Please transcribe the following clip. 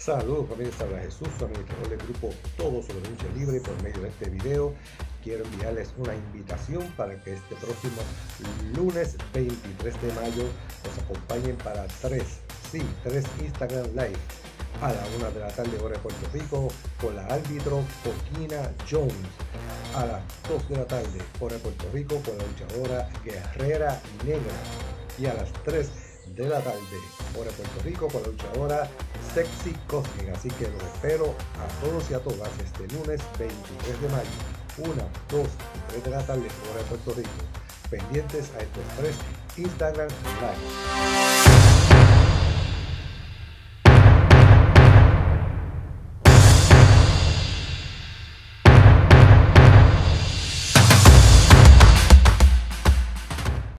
Saludos familia, habla Jesús, administrador del grupo Todo sobre Lucha Libre. Por medio de este video quiero enviarles una invitación para que este próximo lunes 23 de mayo nos acompañen para tres, sí, tres Instagram Live a la una de la tarde hora de Puerto Rico con la árbitro Coquina Jones a las 2 de la tarde hora de Puerto Rico con la luchadora Guerrera Negra y a las 3 de la tarde hora de Puerto Rico con la luchadora Sexy Cosmic así que los espero a todos y a todas este lunes 23 de mayo 1, 2 y 3 de la tarde hora de Puerto Rico. Pendientes a estos tres Instagram Live